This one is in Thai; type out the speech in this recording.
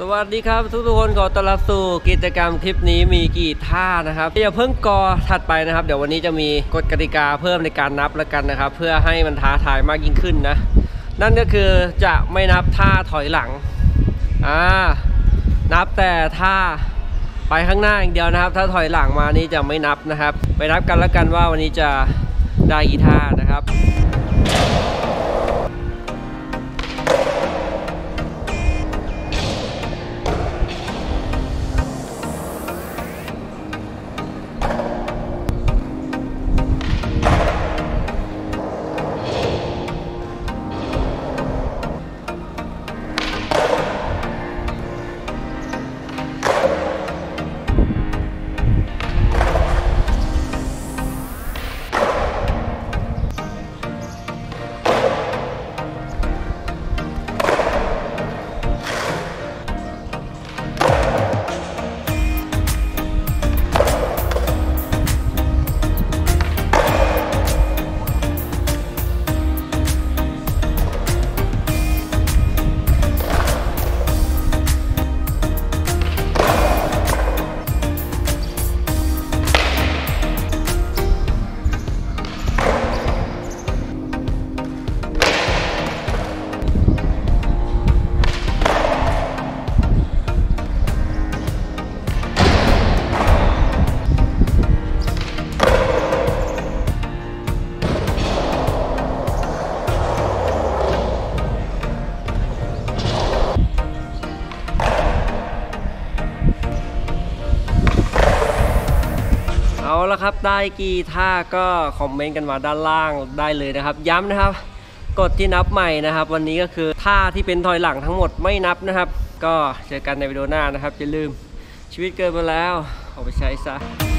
สวัสดีครับทุกทุกๆคนขอต้อนรับสู่กิจกรรมคลิปนี้มีกี่ท่านะครับอย่าเพิ่งกอถัดไปนะครับ เดี๋ยววันนี้จะมีกฎกติกาเพิ่มในการนับแล้วกันนะครับ เพื่อให้มันท้าทายมากยิ่งขึ้นนะ นั่นก็คือจะไม่นับท่าถอยหลังอ่านับแต่ท่าไปข้างหน้าอย่างเดียวนะครับ ถ้าถอยหลังมานี่จะไม่นับนะครับ ไปนับกันแล้วกันว่าวันนี้จะได้กี่ท่านะครับ เอาละครับได้กี่ท่าก็คอมเมนต์กันมาด้านล่างได้เลยนะครับ ย้ำนะครับ กดที่นับใหม่นะครับ วันนี้ก็คือท่าที่เป็นถอยหลังทั้งหมดไม่นับนะครับ ก็เจอกันในวิดีโอหน้านะครับอย่าลืมชีวิตเกินมาแล้วเอาไปใช้ซะ